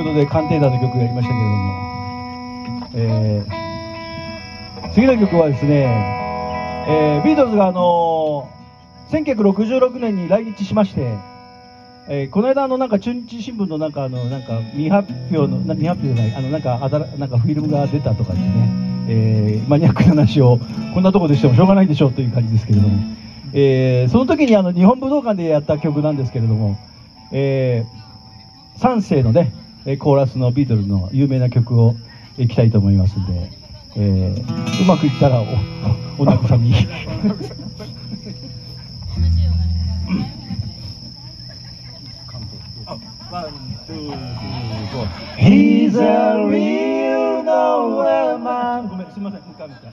ということで鑑定団の曲やりましたけれども、えー、次の曲はですね、えー、ビートルズがあのー、1966年に来日しまして、えー、この間あのなんか中日新聞のなんかあのなんか未発表の未発表じゃないあのなんかあだなんかフィルムが出たとかですね、えー、マニアックな話をこんなとこでしてもしょうがないでしょうという感じですけれども、えー、その時にあの日本武道館でやった曲なんですけれども、えー、3世のねコーラスのビートルズの有名な曲をいきたいと思いますんで、えー、うまくいったらおおなこさんに。He's a real nowhere man ごめんすみませんもう一回もう一回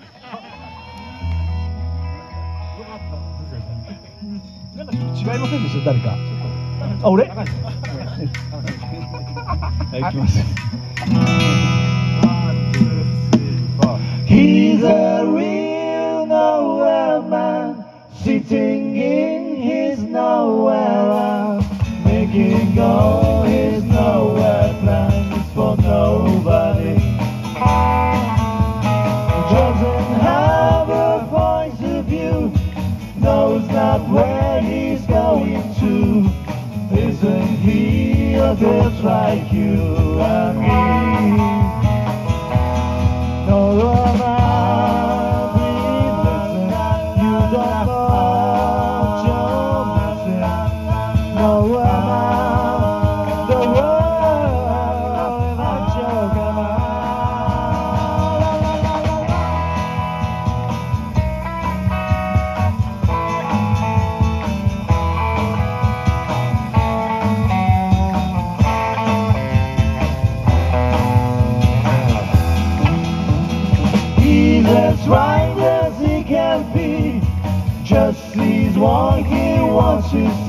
なんかちょっと違いませんでした誰か。あ俺？はい行きます He's a real nowhere man sitting in his nowhere making all his nowhere plans for nobody. Doesn't have a point of view, knows not where if it's like you and me. 次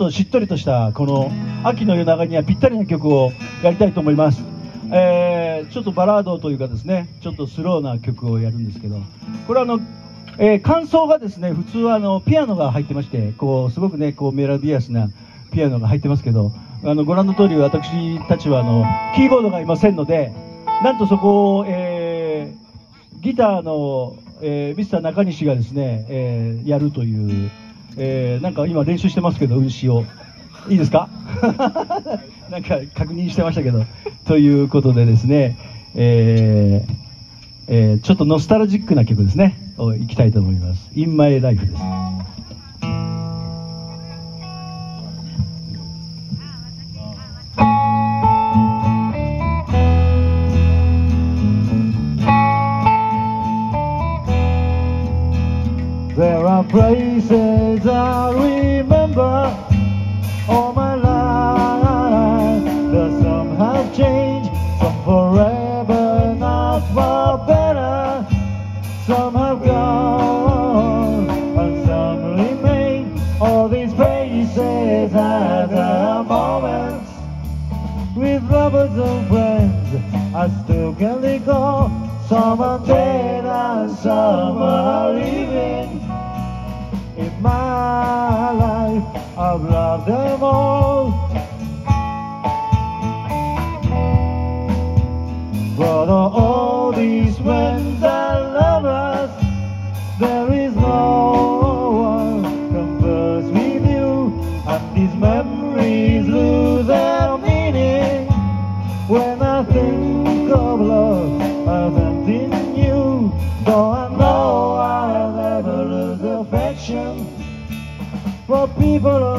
としっとりとしたこの秋の夜長にはぴったりな曲をやりたいと思います、えー、ちょっとバラードというかですねちょっとスローな曲をやるんですけどこれはあの、えー、感想がですね普通はあのピアノが入ってましてこうすごくねこうメロディアスなピアノが入ってますけどあのご覧の通り私たちはあのキーボードがいませんのでなんとそこを、えー、ギターの、えー、ミスター中西がですね、えー、やるというえー、なんか今練習してますけど、牛を。いいですか？なんか確認してましたけど。ということでですね、えーえー、ちょっとノスタルジックな曲ですね。をいきたいと思います。In My Life です。There are places I remember all my life. That some have changed, some forever, not for better. Some have gone, and some remain. All these. These are the moments with lovers and friends. I still can recall some are dead and some are living. I've loved them all. But all these friends and lovers, there is no one compares with you, and these memories lose their meaning. When I think of love, I think in you. Though I know I'll never lose affection for people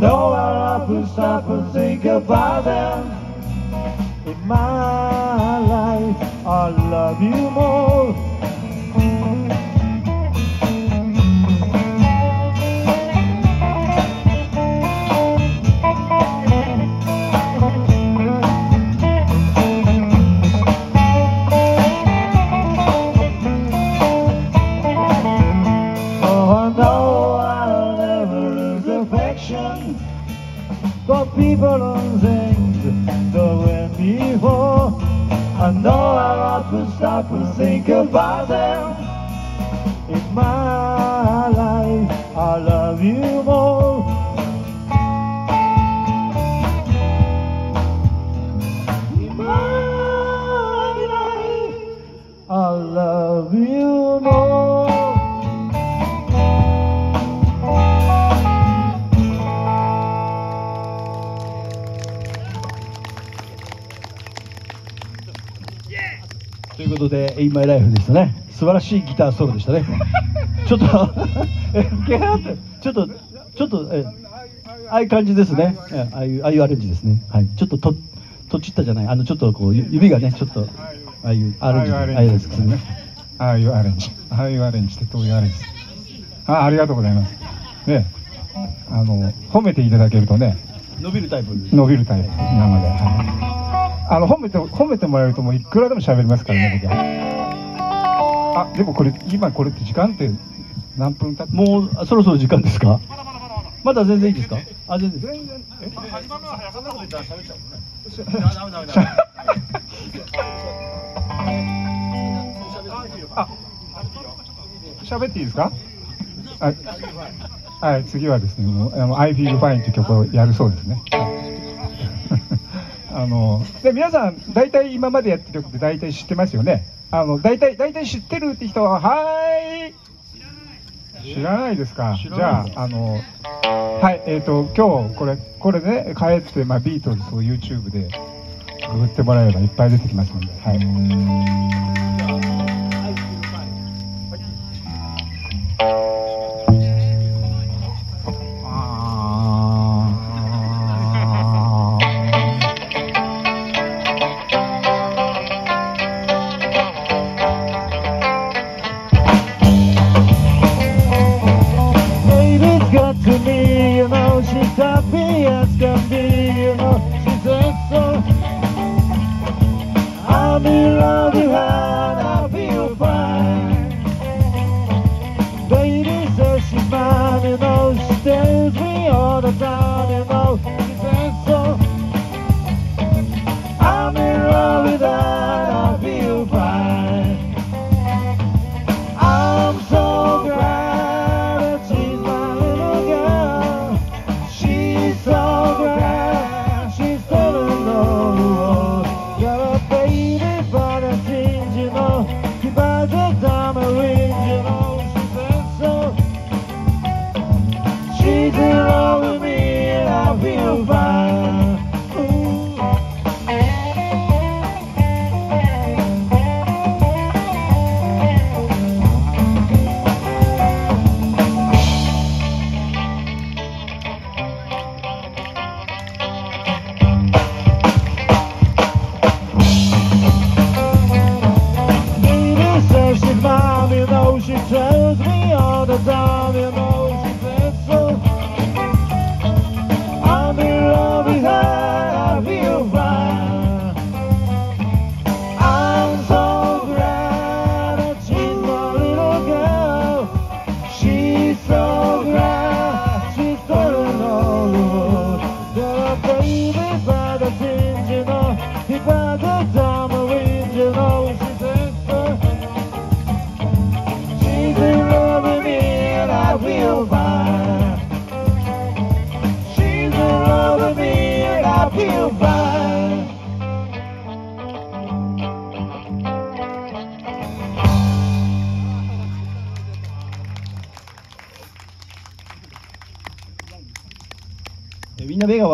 Know I'll to stop and think about them. In my life, I love you more. Father. いうことで、インマイライフでしたね。素晴らしいギターソロでしたね。ちょっと、ちょっと、ちょっと、え、ああいう感じですね。えああいう、ああいうアレンジですね。はい。ちょっとと、とちったじゃない。あの、ちょっとこう、ゆ指がね、ちょっと、ああいうアレンジ、ああいうアレンジですすねね。ああいうアレンジ。ああいうアレンジってどういうアレンジ？あありがとうございます。ね。あの、褒めていただけるとね、伸びるタイプ。伸びるタイプなので、はいあの、褒めて、褒めてもらえるともういくらでも喋りますからね、僕は。あ、でもこれ、今これって時間って何分経って？もう、あそろそろ時間ですか？まだ全然いいですか？あ、全然。全然、え？あ、喋っていいですか？はい、はい、次はですね、もうあの I Feel Fine という曲をやるそうですね。あので皆さん、大体今までやってる曲って大体知ってますよね？あの大体大体知ってるって人は、はーい。知らないですか。じゃあ、あの、はい、えっ、と、今日これ、これね、帰って、まあ、ビートルズを YouTube でググってもらえればいっぱい出てきますので、はい。about it. Hold on.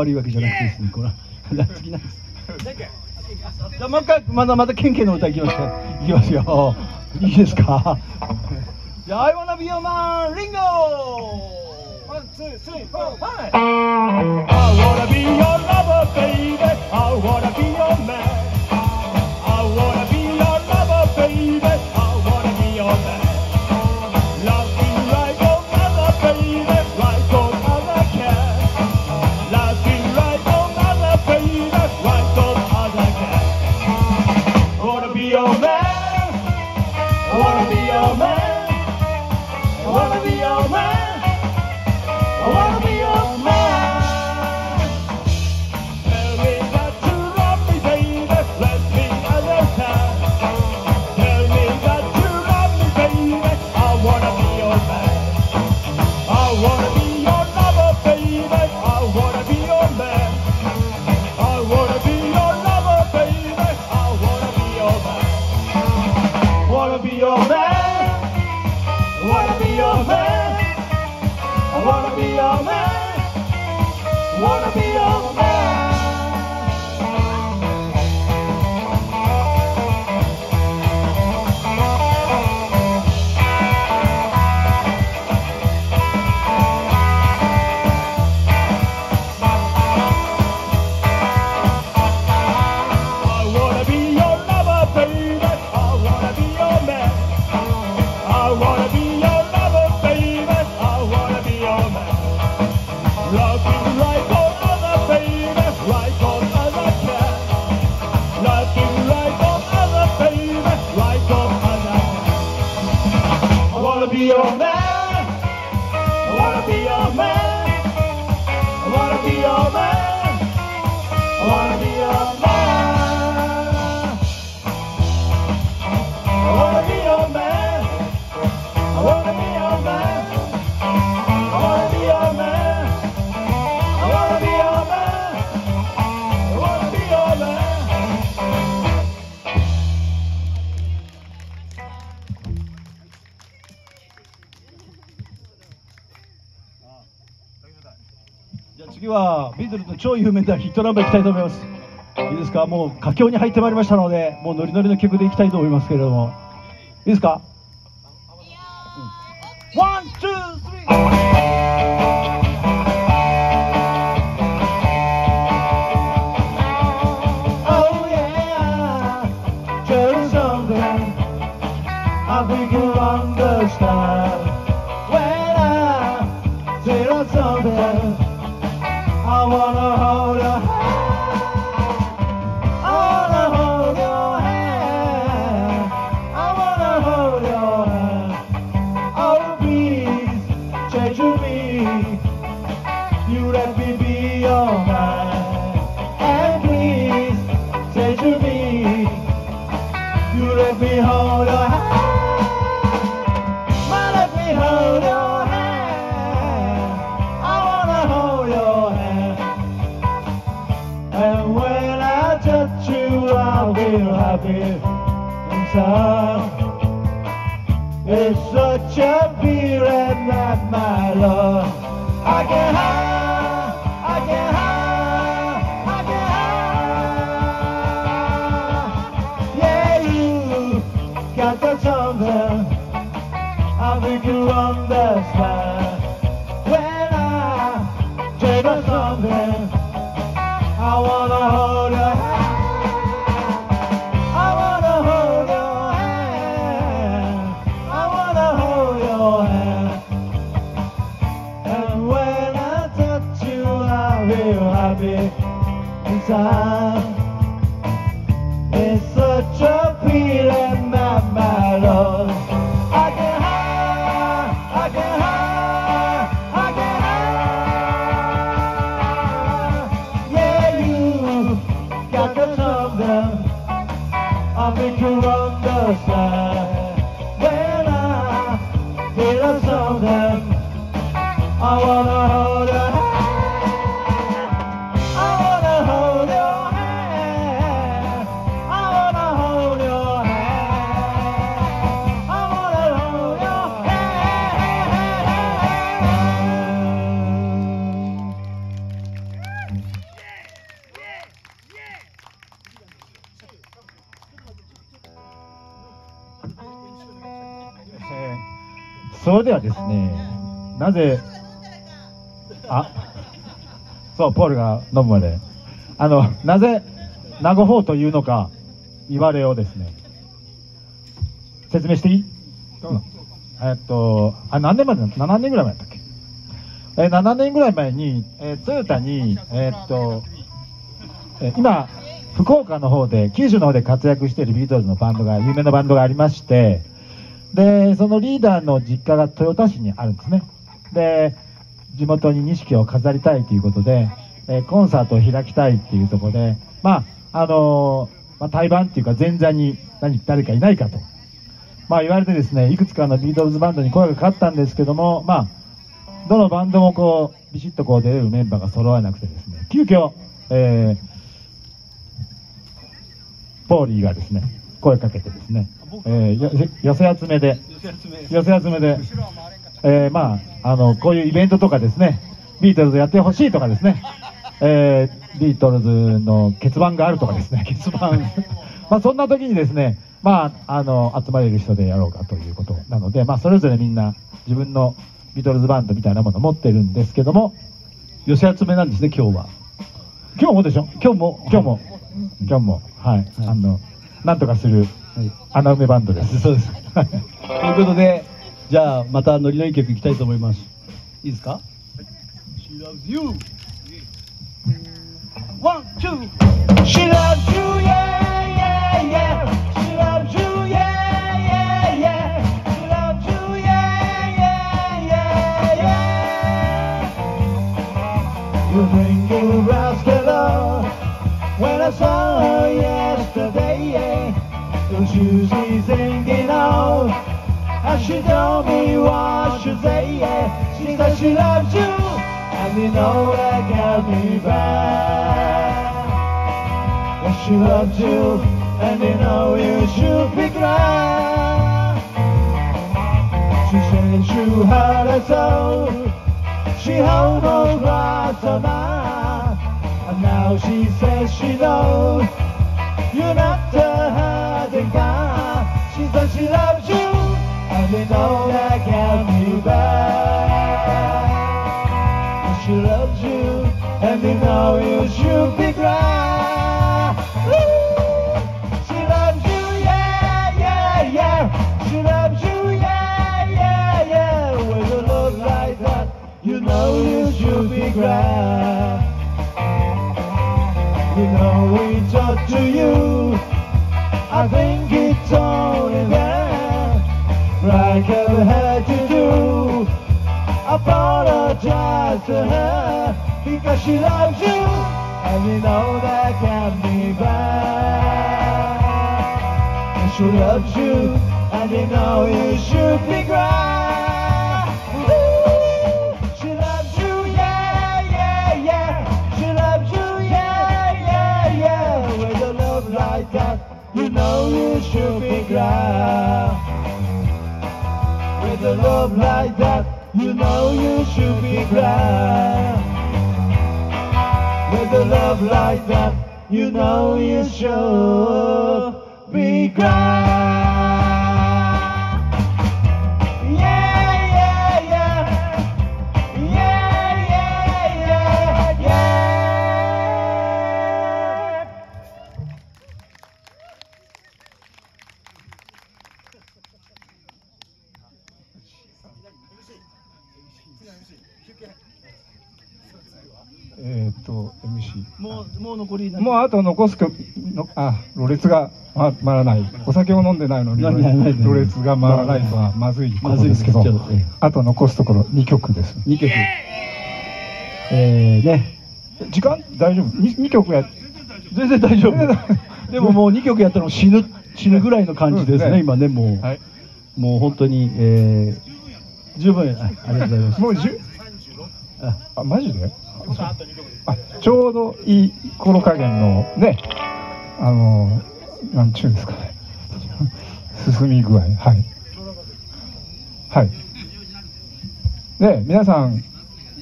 悪いわけじゃなくてですねこれはじゃあもう一回まだまたケンケンの歌いきますいきますよいいですかじゃあ I wanna be your man リンゴ One, two, three, four, five I wanna be your lover baby I wanna be your man your back. ビートルズの超有名なヒットナンバーいきたいと思います。いいですか？もう佳境に入ってまいりましたのでもうノリノリの曲でいきたいと思いますけれども。いいですか？ One two three！それではですね、なぜ、あそう、ポールが飲むまで、あの、なぜ、名護法というのか、言われをですね、説明していい？えっと、あ、何年前だ ?7 年ぐらい前だったっけ？えー7年ぐらい前に、えートヨタに、えーっと、えー今、福岡の方で、九州の方で活躍しているビートルズのバンドが、有名なバンドがありまして、で、そのリーダーの実家が豊田市にあるんですね。で、地元に錦を飾りたいということで、えコンサートを開きたいっていうところで、まあ、あのーまあ、対バンっていうか前座に何、誰かいないかと。まあ言われてですね、いくつかのビートルズバンドに声がかかったんですけども、まあ、どのバンドもこう、ビシッとこう出れるメンバーが揃わなくてですね、急遽、えーポーリーがですね、声かけてですね、えーよ寄せ集めで、寄せ集め。で、えーまあ、あの、こういうイベントとかですね、ビートルズやってほしいとかですね、えービートルズの欠番があるとかですね、欠番。まあ、そんな時にですね、まあ、あの、集まれる人でやろうかということなので、まあ、それぞれみんな自分のビートルズバンドみたいなものを持ってるんですけども、寄せ集めなんですね、今日は。今日もでしょ？今日も、今日も、今日も、はい、あの、なんとかする穴埋めバンドです。そうです。ということで、じゃあ、またノリのいい曲いきたいと思います。いいですか ?She loves you! One, two! She loves you, yeah, yeah, yeah! She told me what she say? Yeah. She said she loved you, and you know that can't be bad. Well, she loved you, and you know you should be glad. She said you hurt her so. She almost lost her mind. And now she says she knows you're not the hurting kind. She says she loves you, and know that can't. And she loves you, and you know you should be glad. She loves you, yeah, yeah, yeah. She loves you, yeah, yeah, yeah. With a love like that, you know you should be glad. You know it's up to you. I think Apologize to her because she loves you, and you know that can't be bad. And she loves you, and you know you should be glad. Woo! She loves you, yeah, yeah, yeah. She loves you, yeah, yeah, yeah. With a love like that, you know you should be glad. With a love like that, you know you should With a love like that, you know you should be glad. もう、もう残りもうあと残す曲の、あ、ろれつが回回らない。お酒を飲んでないのに、ろれつが回らないとはまずいこまずいですとですけどあと残すところ2曲です。2曲。えー、ね。時間？大丈夫？2, 2曲や、全然大丈夫。でももう2曲やったら死ぬ、死ぬぐらいの感じですね、今ね、もう。はい。もう本当に、えー、十分あありがとうございます。もう10あマジで？あちょうどいい頃加減のね。あのなんちゅうんですかね。進み具合。はい。はい。で皆さん。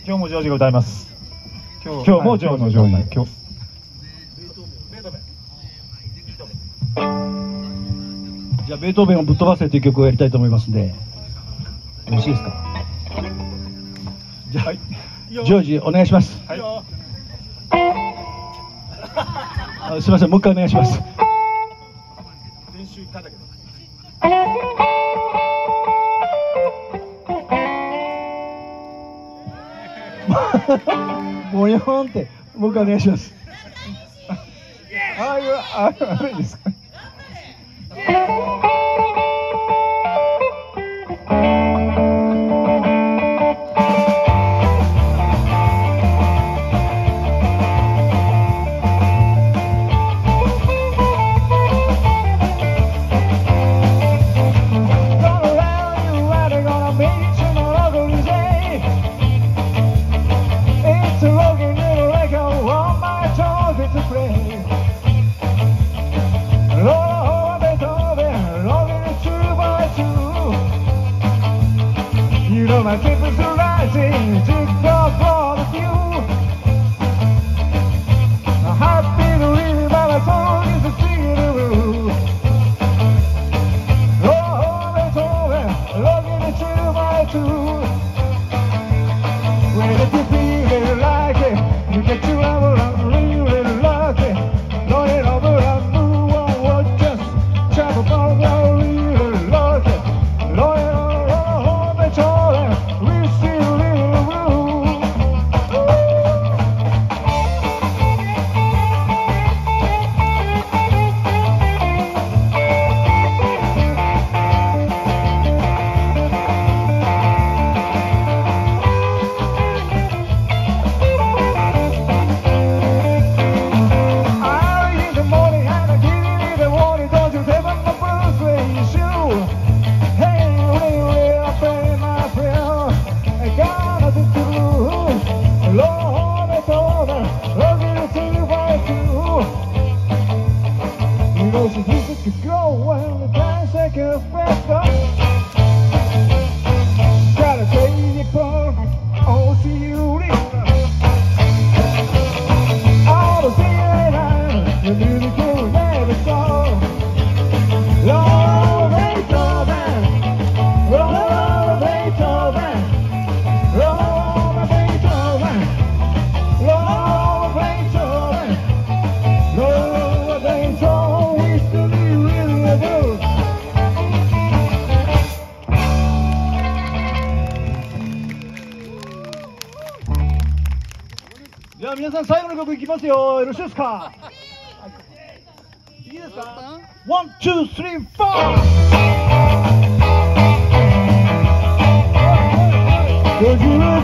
今日もジョージが歌います。今日もジョーのジョージ今日。じゃあベートーベンをぶっ飛ばせという曲をやりたいと思いますんで。よろしいですか？じゃあ、ジョージお願いします、あすみませんもう一回お願いします。もよーんってもう一回お願いします。ああいうあああれです。かさん最後の曲いきますよ。よろしいですか？いいですか？ワン、ツー、スリー、フォー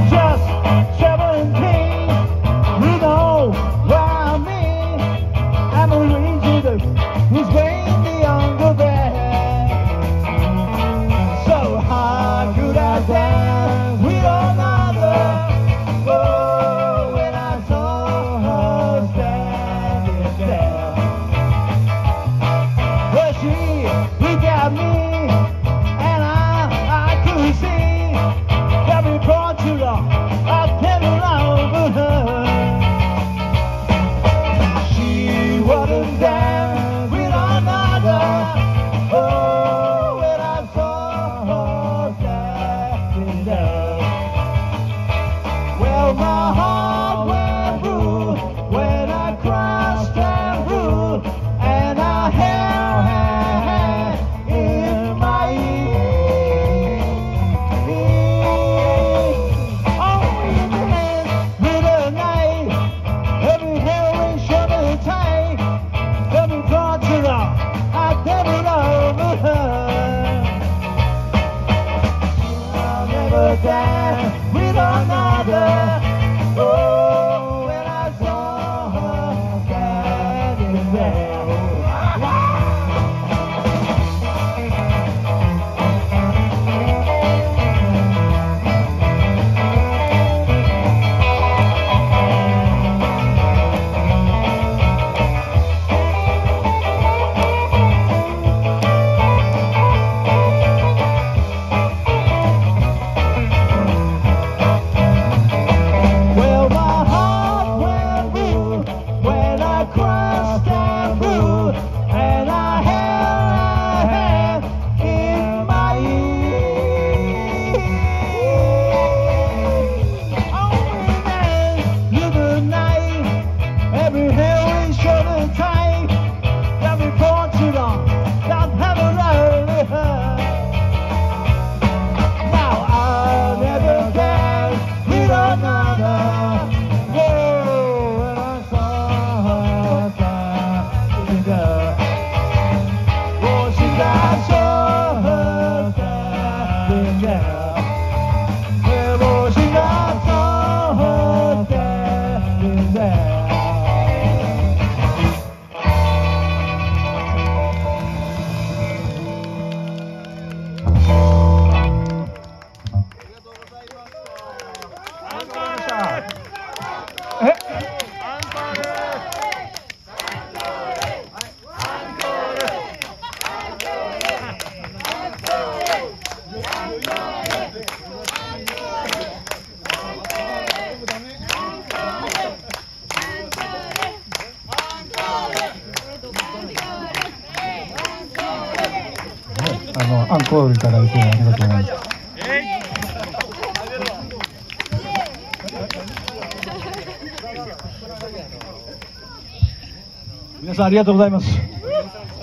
皆さんありがとうございます。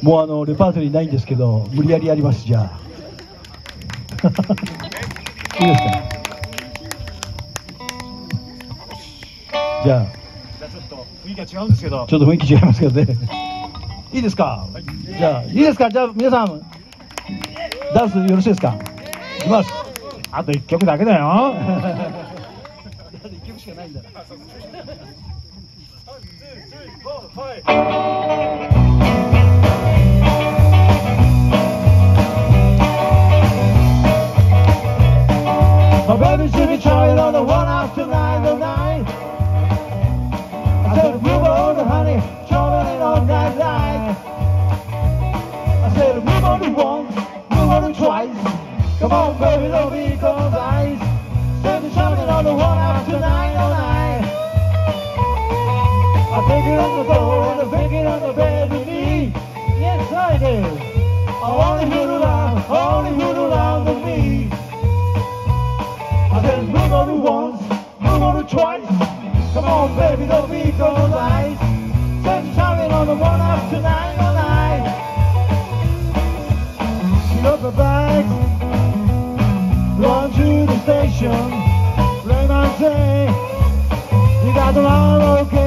もうあのレパートリーないんですけど無理やりやりますじゃあ。いいですか？じゃあ。ちょっと雰囲気が違うんですけど。ちょっと雰囲気違いますけどね。いいですか、じゃあいいですか？じゃあ皆さんダンスよろしいですか？いきます。あと1曲だけだよ。My baby should be trying on the one after nine the night. I said, move on, honey, traveling all night night. I said, move on to once, move on to twice. Come on, baby, don't be compromised. Said, traveling on the one after nine. I it on the and I it on the bed with me. Yes, I. I only fool around, only fool around with me. I said, move on to once, move on to twice. Come on, baby, don't be compromised. Said, traveling on the one after nine all night. She got the bags, run to the station. Raymond say, you got the wrong location.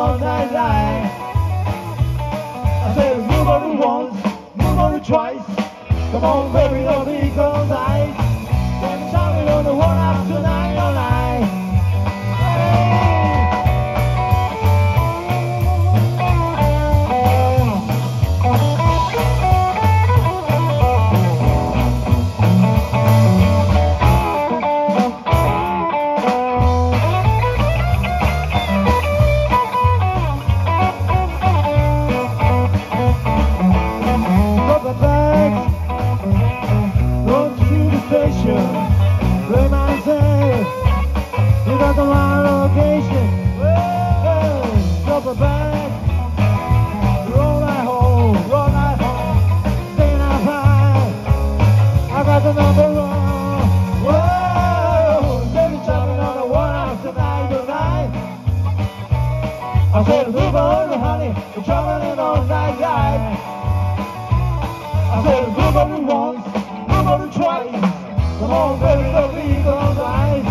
All night. I said, move on once, move on twice. Come on, baby, don't be concise. Then shopping on the one after nine twice. Come on, baby, love me, come on,